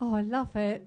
Oh, I love it.